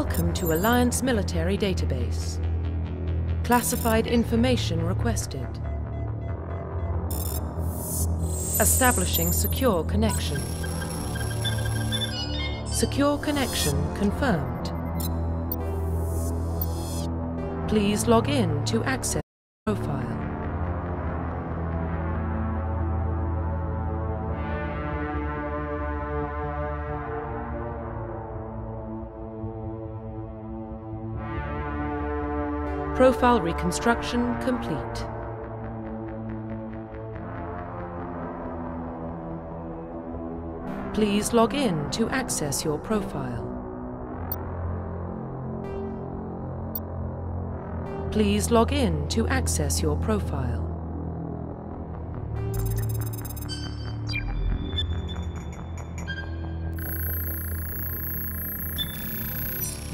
Welcome to Alliance Military Database. Classified information requested. Establishing secure connection. Secure connection confirmed. Please log in to access Profile reconstruction complete. Please log in to access your profile. Please log in to access your profile.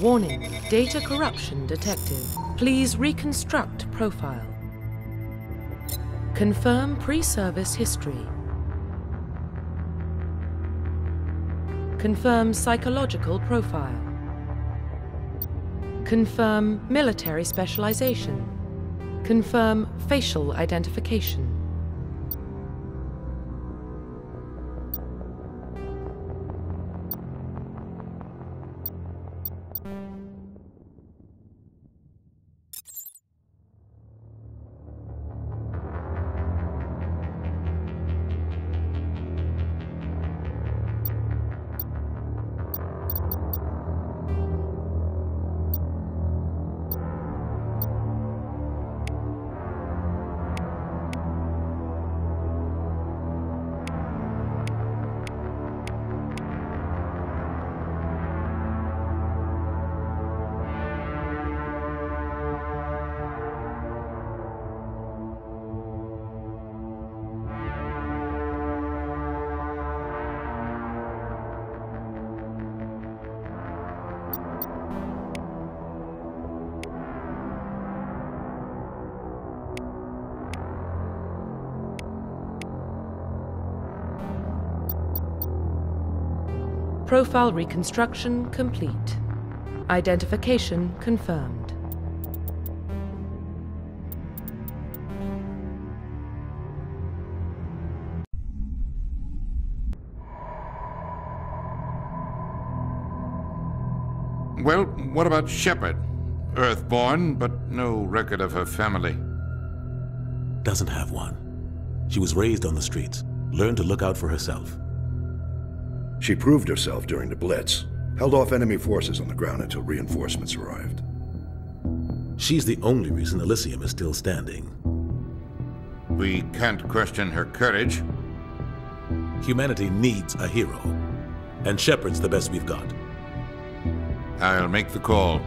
Warning, data corruption detected. Please reconstruct profile. Confirm pre-service history. Confirm psychological profile. Confirm military specialization. Confirm facial identification. Profile reconstruction complete. Identification confirmed. Well, what about Shepard? Earthborn, but no record of her family. Doesn't have one. She was raised on the streets, learned to look out for herself. She proved herself during the Blitz, held off enemy forces on the ground until reinforcements arrived. She's the only reason Elysium is still standing. We can't question her courage. Humanity needs a hero, and Shepard's the best we've got. I'll make the call.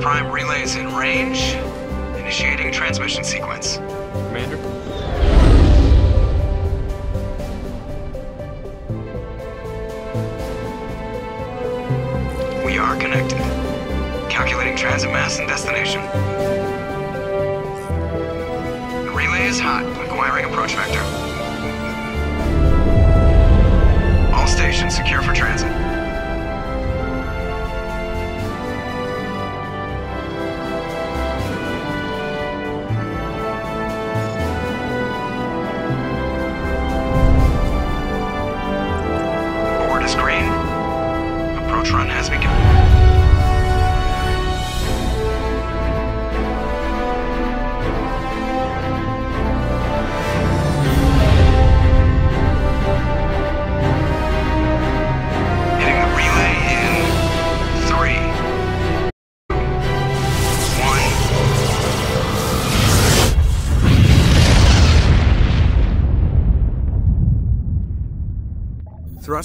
Prime relay is in range. Initiating transmission sequence. Commander? We are connected. Calculating transit mass and destination. The relay is hot. Acquiring approach vector. All stations secure for transit.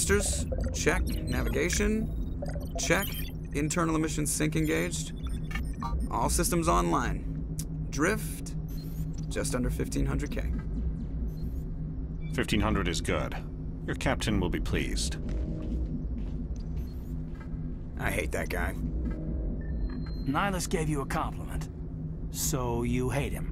Thrusters, check. Navigation, check. Internal emissions sync engaged. All systems online. Drift, just under 1500k. 1500 is good. Your captain will be pleased. I hate that guy. Nihlus gave you a compliment. So you hate him.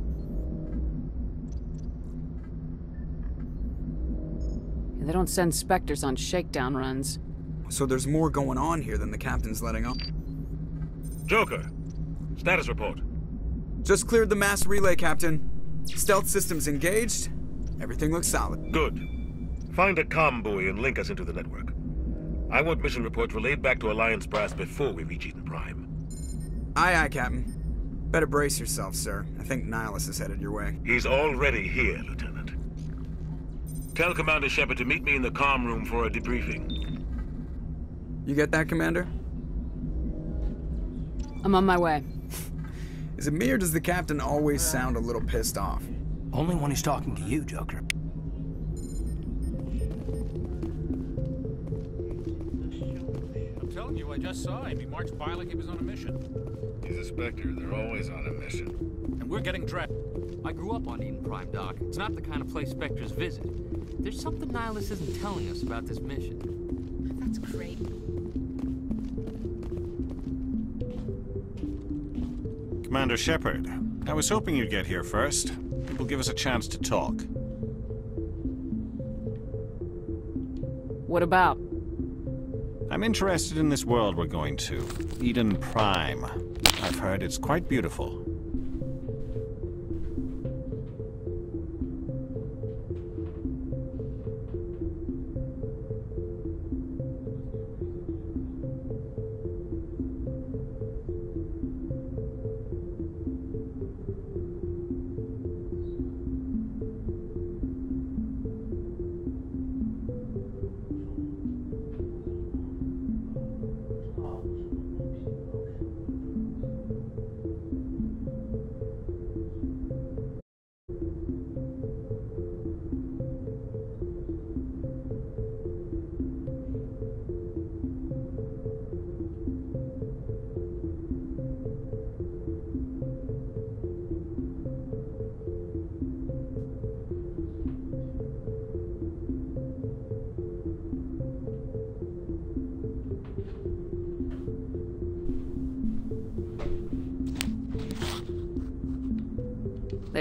They don't send Spectres on shakedown runs. So there's more going on here than the captain's letting on. Joker, status report. Just cleared the mass relay, Captain. Stealth systems engaged. Everything looks solid. Good. Find a comm buoy and link us into the network. I want mission reports relayed back to Alliance Brass before we reach Eden Prime. Aye, aye, Captain. Better brace yourself, sir. I think Nihlus is headed your way. He's already here, Lieutenant. Tell Commander Shepard to meet me in the comm room for a debriefing. You get that, Commander? I'm on my way. Is it me or does the captain always sound a little pissed off? Only when he's talking to you, Joker. Telling you, I just saw him. He marched by like he was on a mission. He's a Spectre. They're always on a mission. And we're getting dressed. I grew up on Eden Prime, Doc. It's not the kind of place Spectres visit. There's something Nihlus isn't telling us about this mission. That's great. Commander Shepard, I was hoping you'd get here first. It will give us a chance to talk. What about? I'm interested in this world we're going to, Eden Prime. I've heard it's quite beautiful.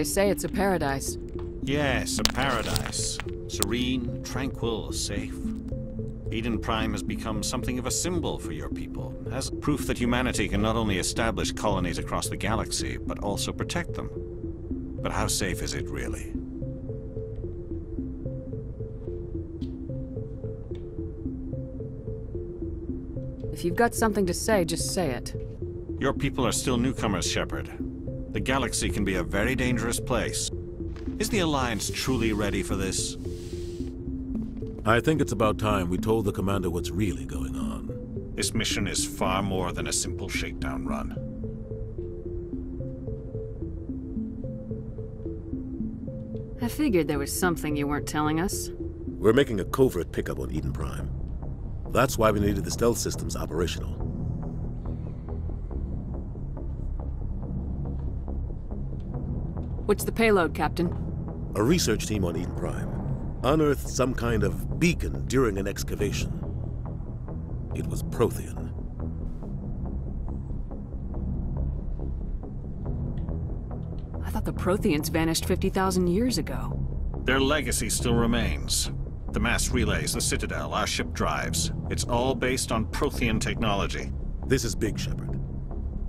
They say it's a paradise. Yes, a paradise. Serene, tranquil, safe. Eden Prime has become something of a symbol for your people, as proof that humanity can not only establish colonies across the galaxy, but also protect them. But how safe is it really? If you've got something to say, just say it. Your people are still newcomers, Shepard. The galaxy can be a very dangerous place. Is the Alliance truly ready for this? I think it's about time we told the Commander what's really going on. This mission is far more than a simple shakedown run. I figured there was something you weren't telling us. We're making a covert pickup on Eden Prime. That's why we needed the stealth systems operational. What's the payload, Captain? A research team on Eden Prime unearthed some kind of beacon during an excavation. It was Prothean. I thought the Protheans vanished 50,000 years ago. Their legacy still remains. The mass relays, the Citadel, our ship drives. It's all based on Prothean technology. This is big, Shepard.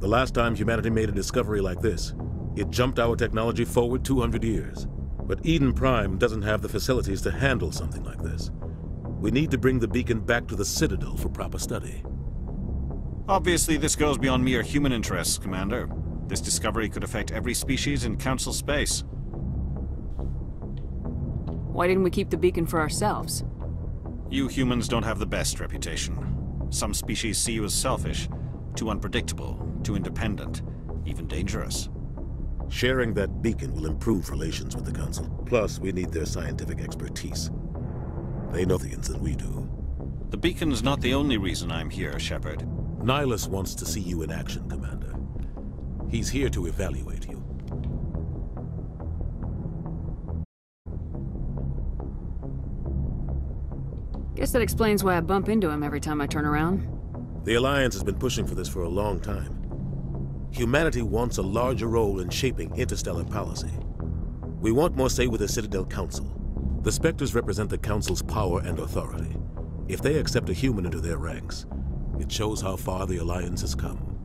The last time humanity made a discovery like this, it jumped our technology forward 200 years. But Eden Prime doesn't have the facilities to handle something like this. We need to bring the beacon back to the Citadel for proper study. Obviously, this goes beyond mere human interests, Commander. This discovery could affect every species in Council space. Why didn't we keep the beacon for ourselves? You humans don't have the best reputation. Some species see you as selfish, too unpredictable, too independent, even dangerous. Sharing that beacon will improve relations with the Council. Plus, we need their scientific expertise. They know the ins than we do. The beacon's not the only reason I'm here, Shepard. Nihlus wants to see you in action, Commander. He's here to evaluate you. Guess that explains why I bump into him every time I turn around. The Alliance has been pushing for this for a long time. Humanity wants a larger role in shaping interstellar policy. We want more say with the Citadel Council. The Spectres represent the Council's power and authority. If they accept a human into their ranks, it shows how far the Alliance has come.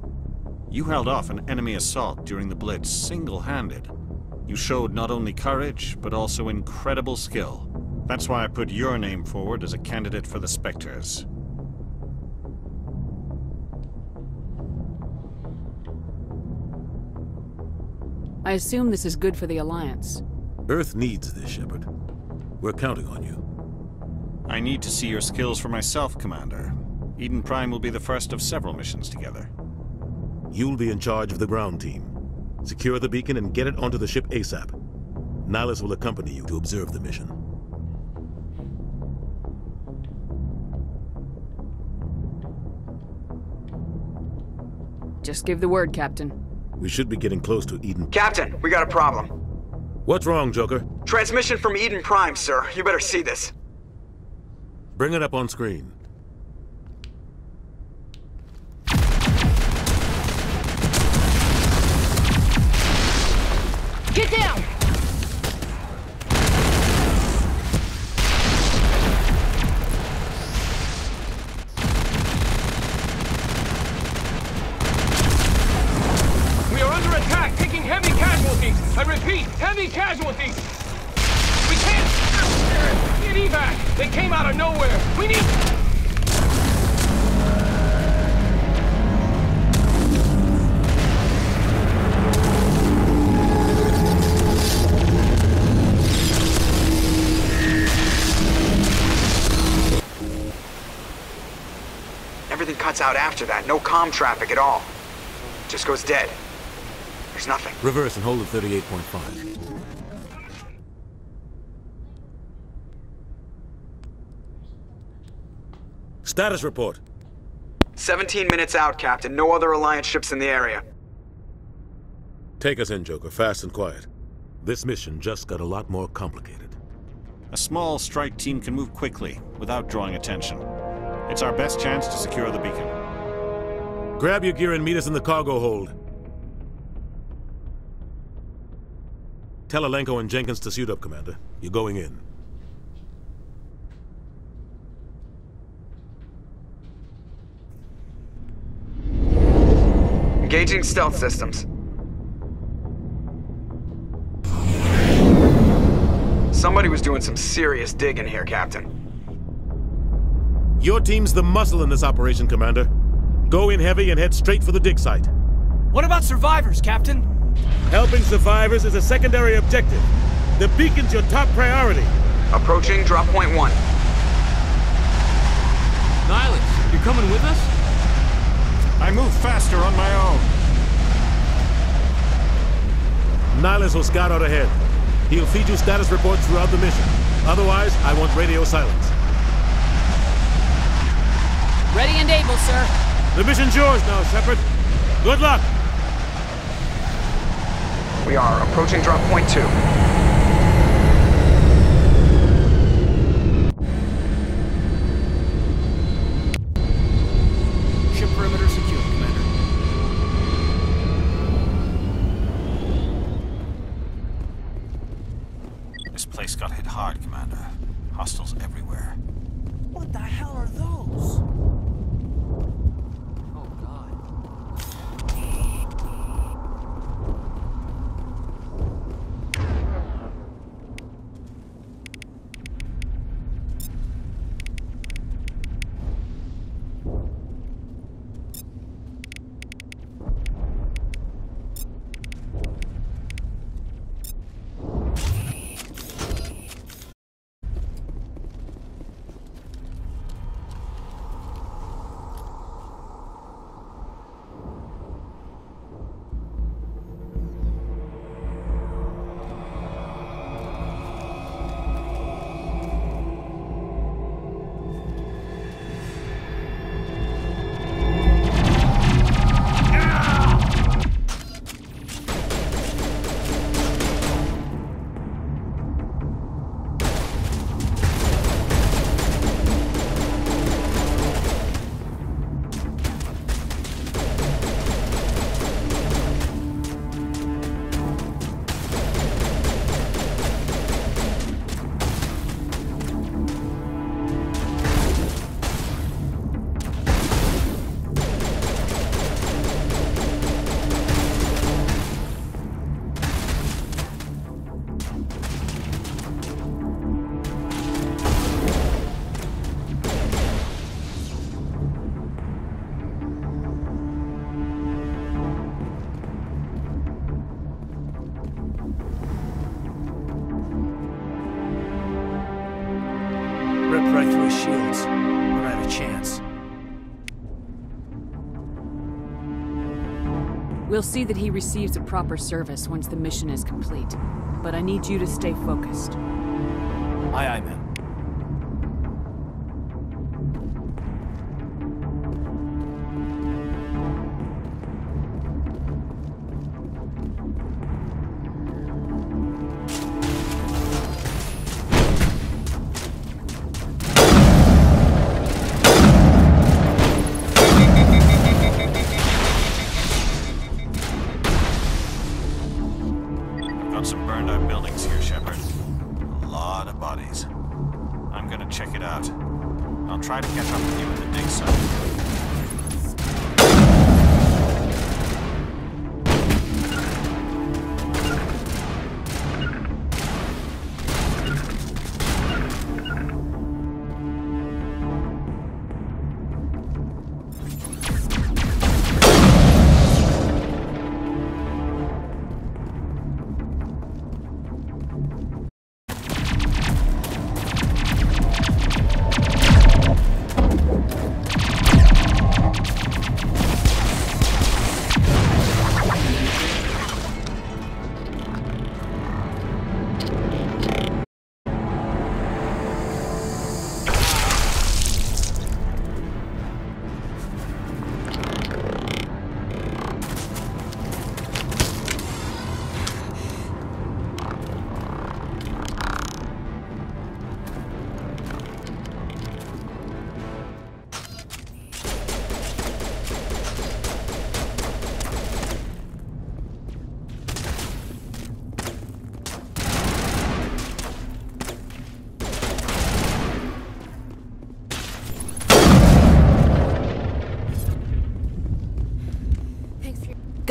You held off an enemy assault during the Blitz single-handed. You showed not only courage, but also incredible skill. That's why I put your name forward as a candidate for the Spectres. I assume this is good for the Alliance. Earth needs this, Shepard. We're counting on you. I need to see your skills for myself, Commander. Eden Prime will be the first of several missions together. You'll be in charge of the ground team. Secure the beacon and get it onto the ship ASAP. Nihlus will accompany you to observe the mission. Just give the word, Captain. We should be getting close to Eden. Captain, we got a problem. What's wrong, Joker? Transmission from Eden Prime, sir. You better see this. Bring it up on screen. Get down! They came out of nowhere. We need... Everything cuts out after that. No comm traffic at all. Just goes dead. There's nothing. Reverse and hold at 38.5. Status report. 17 minutes out, Captain. No other Alliance ships in the area. Take us in, Joker, fast and quiet. This mission just got a lot more complicated. A small strike team can move quickly, without drawing attention. It's our best chance to secure the beacon. Grab your gear and meet us in the cargo hold. Tell Alenko and Jenkins to suit up, Commander. You're going in. Engaging stealth systems. Somebody was doing some serious digging here, Captain. Your team's the muscle in this operation, Commander. Go in heavy and head straight for the dig site. What about survivors, Captain? Helping survivors is a secondary objective. The beacon's your top priority. Approaching drop point one. Nihlus, you're coming with us? I move faster on my own. Nihlus will scout out ahead. He'll feed you status reports throughout the mission. Otherwise, I want radio silence. Ready and able, sir. The mission's yours now, Shepard. Good luck. We are approaching drop point two. We'll see that he receives a proper service once the mission is complete. But I need you to stay focused. Aye, aye, ma'am.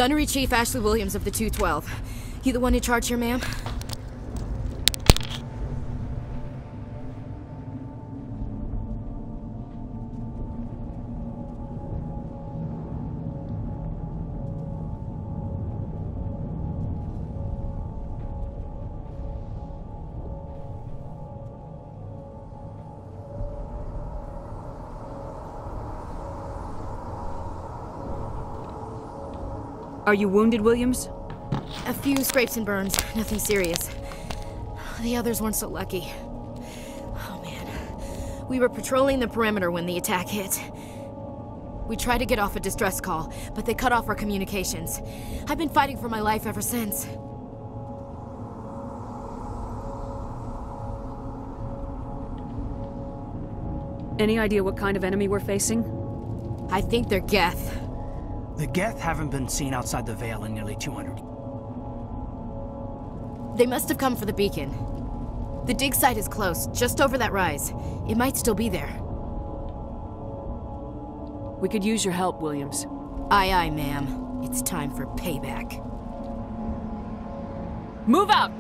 Gunnery Chief Ashley Williams of the 212. You the one in charge here, ma'am? You wounded, Williams? A few scrapes and burns, nothing serious. The others weren't so lucky. Oh man. We were patrolling the perimeter when the attack hit. We tried to get off a distress call, but they cut off our communications. I've been fighting for my life ever since. Any idea what kind of enemy we're facing? I think they're Geth. The Geth haven't been seen outside the Veil in nearly 200 They must have come for the beacon. The dig site is close, just over that rise. It might still be there. We could use your help, Williams. Aye, aye, ma'am. It's time for payback. Move out!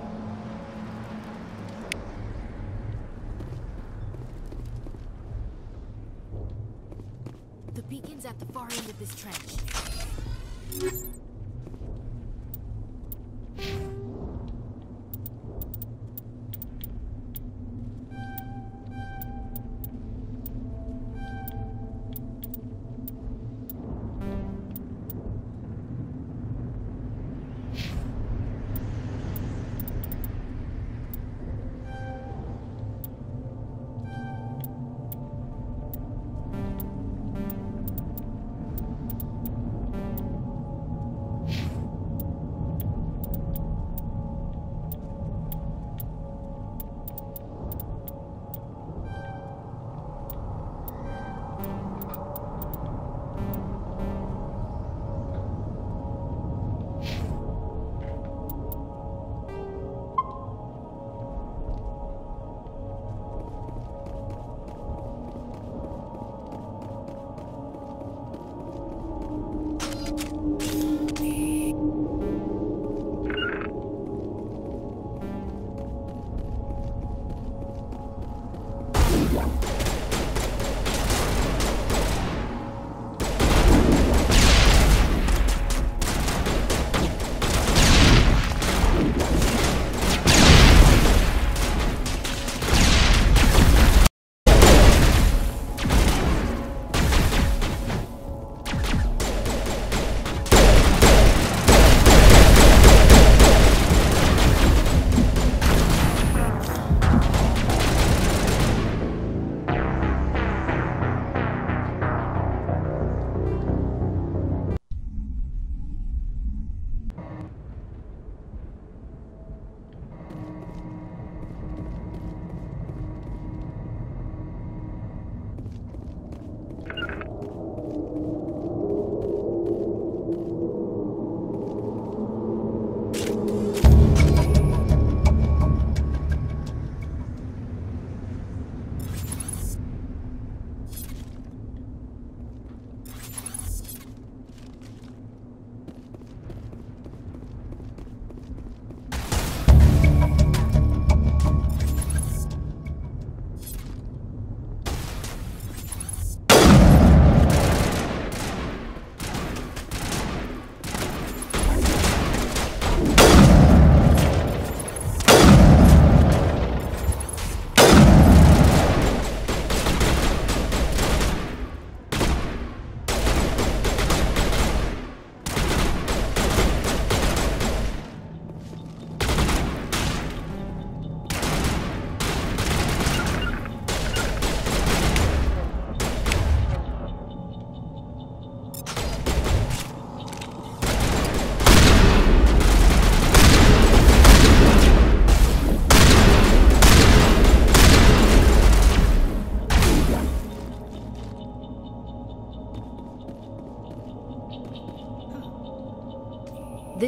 The beacon's at the far end of this trench you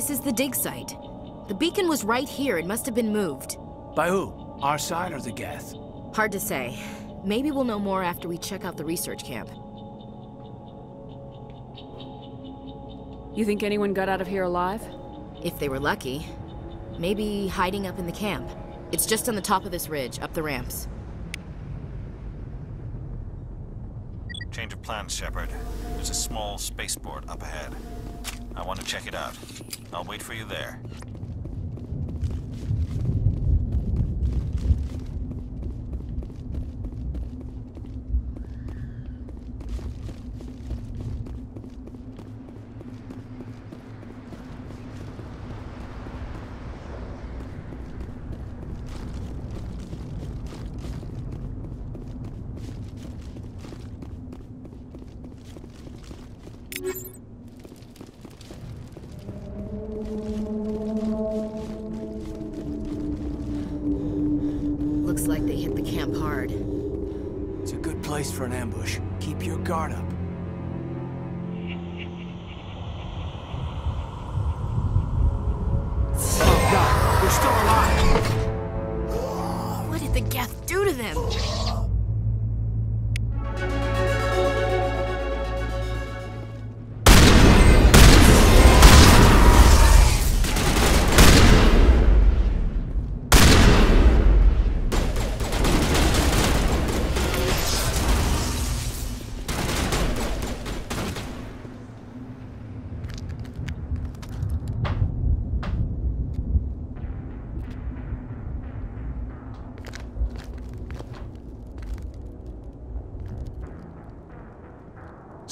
This is the dig site. The beacon was right here. It must have been moved. By who? Our side or the Geth? Hard to say. Maybe we'll know more after we check out the research camp. You think anyone got out of here alive? If they were lucky. Maybe hiding up in the camp. It's just on the top of this ridge, up the ramps. Change of plans, Shepard. There's a small spaceport up ahead. I want to check it out. I'll wait for you there. For an ambush. Keep your guard up.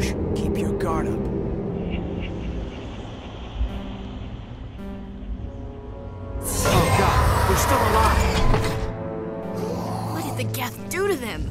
Ambush. Keep your guard up. Oh god, we're still alive! What did the Geth do to them?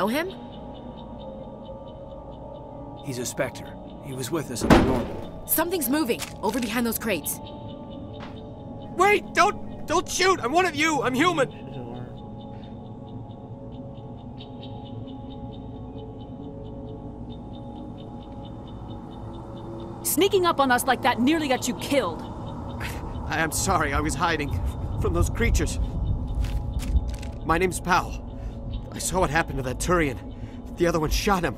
Know him? He's a Spectre. He was with us at the normal. Something's moving, over behind those crates. Wait! Don't... don't shoot! I'm one of you! I'm human! Sneaking up on us like that nearly got you killed. I am sorry, I was hiding from those creatures. My name's Powell. I saw what happened to that Turian. The other one shot him.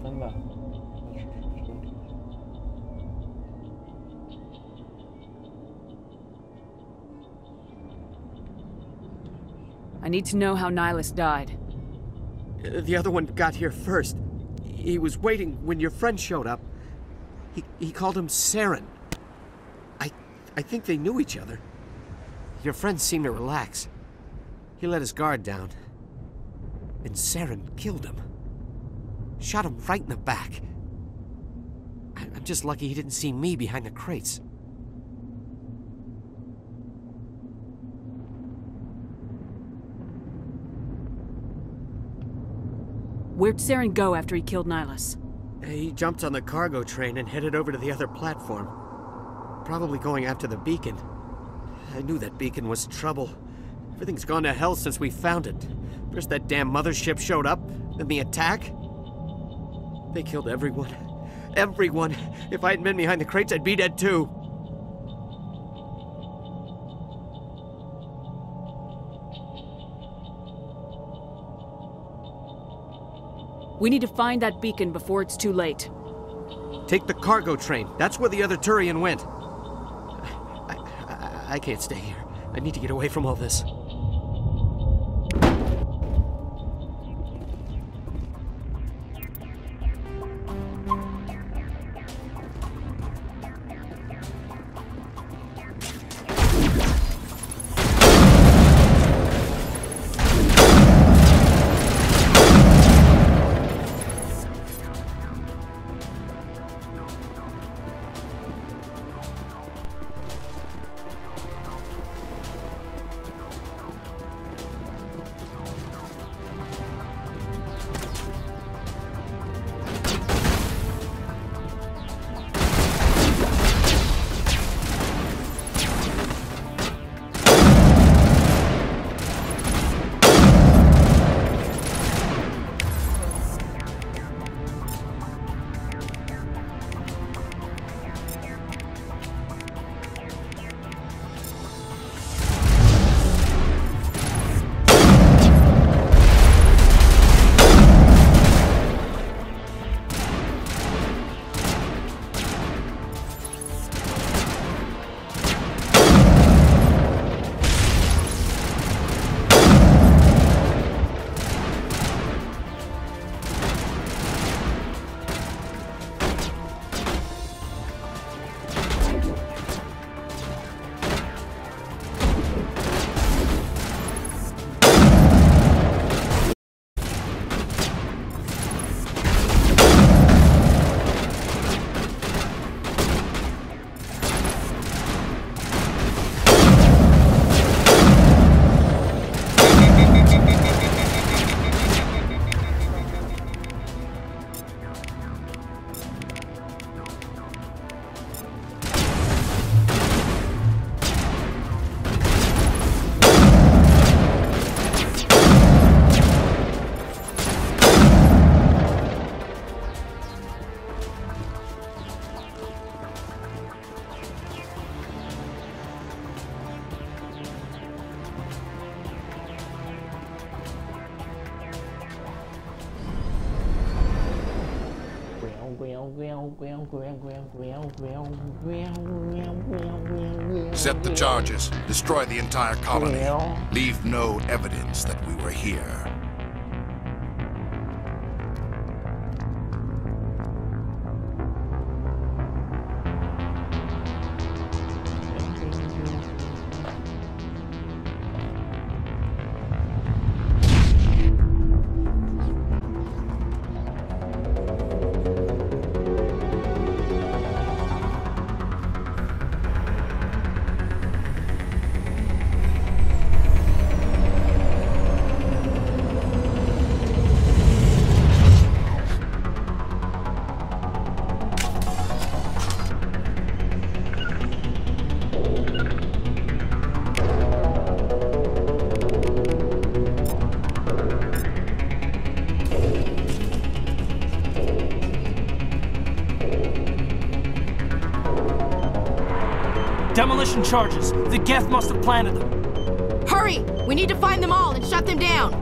I need to know how Nihlus died. The other one got here first. He was waiting when your friend showed up. He, he called him Saren. I, I think they knew each other. Your friend seemed to relax. He let his guard down. And Saren killed him. Shot him right in the back. I, I'm just lucky he didn't see me behind the crates. Where'd Saren go after he killed Nihlus? He jumped on the cargo train and headed over to the other platform. Probably going after the beacon. I knew that beacon was trouble. Everything's gone to hell since we found it. First that damn mothership showed up, then the attack. They killed everyone. Everyone. If I hadn't been behind the crates, I'd be dead too. We need to find that beacon before it's too late. Take the cargo train. That's where the other Turian went. I, I, I can't stay here. I need to get away from all this. Set the charges. Destroy the entire colony. Leave no evidence that we were here. Charges. The Geth must have planted them. Hurry! We need to find them all and shut them down!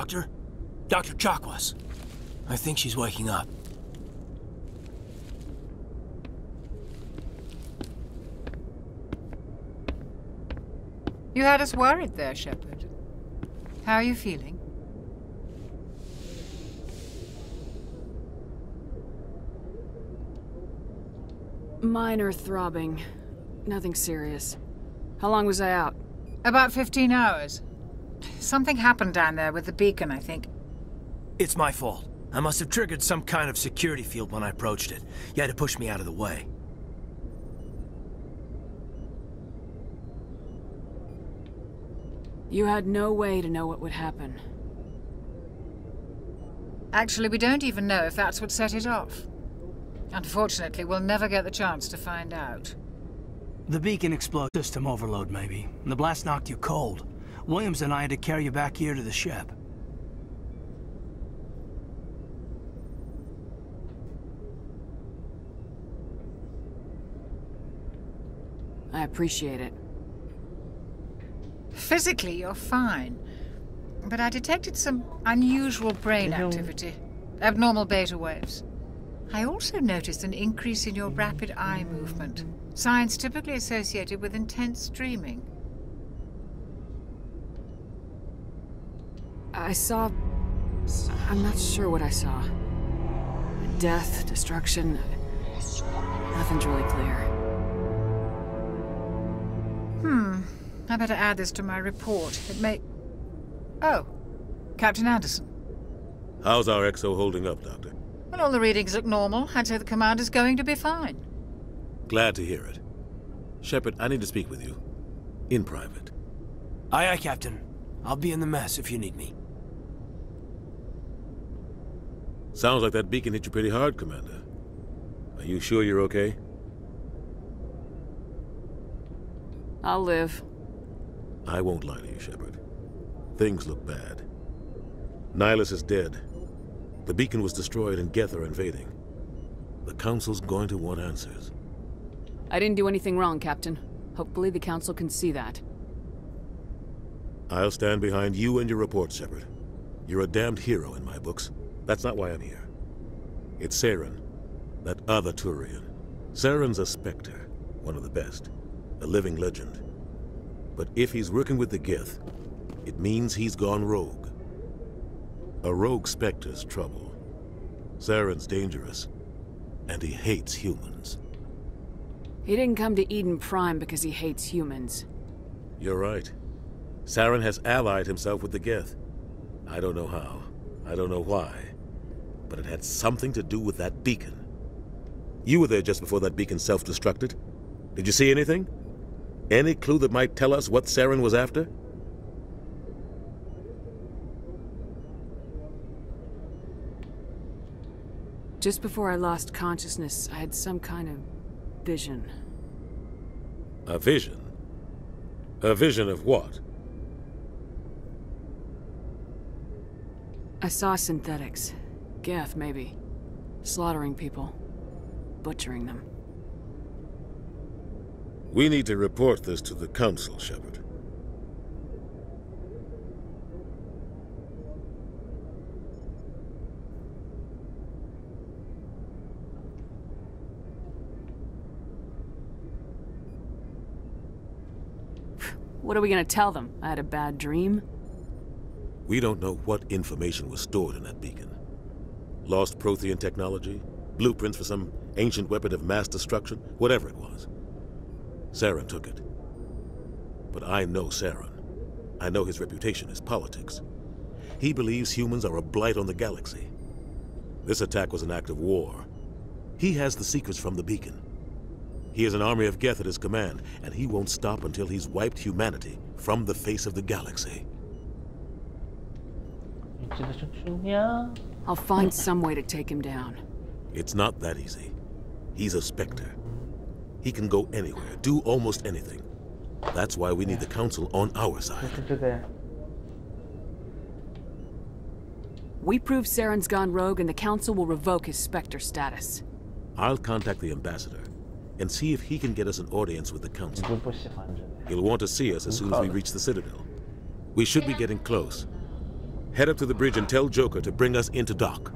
Doctor? Dr. Chakwas. I think she's waking up. You had us worried there, Shepard. How are you feeling? Minor throbbing. Nothing serious. How long was I out? About 15 hours. Something happened down there with the beacon, I think. It's my fault. I must have triggered some kind of security field when I approached it. You had to push me out of the way. You had no way to know what would happen. Actually, we don't even know if that's what set it off. Unfortunately, we'll never get the chance to find out. The beacon exploded. System overload, maybe. The blast knocked you cold. Williams and I had to carry you back here to the ship. I appreciate it. Physically, you're fine. But I detected some unusual brain activity. Abnormal beta waves. I also noticed an increase in your rapid eye movement. Signs typically associated with intense dreaming. I saw... I'm not sure what I saw. Death, destruction... Nothing's really clear. Hmm. I better add this to my report. It may... Oh. Captain Anderson. How's our XO holding up, Doctor? Well, all the readings look normal. I'd say the commander's going to be fine. Glad to hear it. Shepard, I need to speak with you. In private. Aye, aye, Captain. I'll be in the mess if you need me. Sounds like that beacon hit you pretty hard, Commander. Are you sure you're okay? I'll live. I won't lie to you, Shepard. Things look bad. Nihlus is dead. The beacon was destroyed and Geth are invading. The Council's going to want answers. I didn't do anything wrong, Captain. Hopefully the Council can see that. I'll stand behind you and your report, Shepard. You're a damned hero in my books. That's not why I'm here. It's Saren, that other Turian. Saren's a Spectre, one of the best, a living legend. But if he's working with the Geth, it means he's gone rogue. A rogue Spectre's trouble. Saren's dangerous, and he hates humans. He didn't come to Eden Prime because he hates humans. You're right. Saren has allied himself with the Geth. I don't know how. I don't know why. But it had something to do with that beacon. You were there just before that beacon self-destructed. Did you see anything? Any clue that might tell us what Saren was after? Just before I lost consciousness, I had some kind of vision. A vision? A vision of what? I saw synthetics. Geth, maybe. Slaughtering people. Butchering them. We need to report this to the Council, Shepard. What are we gonna tell them? I had a bad dream? We don't know what information was stored in that beacon. Lost Prothean technology? Blueprints for some ancient weapon of mass destruction? Whatever it was. Saren took it. But I know Saren. I know his reputation is politics. He believes humans are a blight on the galaxy. This attack was an act of war, He has the secrets from the beacon. He has an army of Geth at his command, and he won't stop until he's wiped humanity from the face of the galaxy. I'll find some way to take him down. It's not that easy. He's a Spectre. He can go anywhere, do almost anything. That's why we need the Council on our side. We prove Saren's gone rogue and the Council will revoke his Spectre status. I'll contact the Ambassador and see if he can get us an audience with the Council. He'll want to see us as soon as we reach the Citadel. We should be getting close. Head up to the bridge and tell Joker to bring us into dock.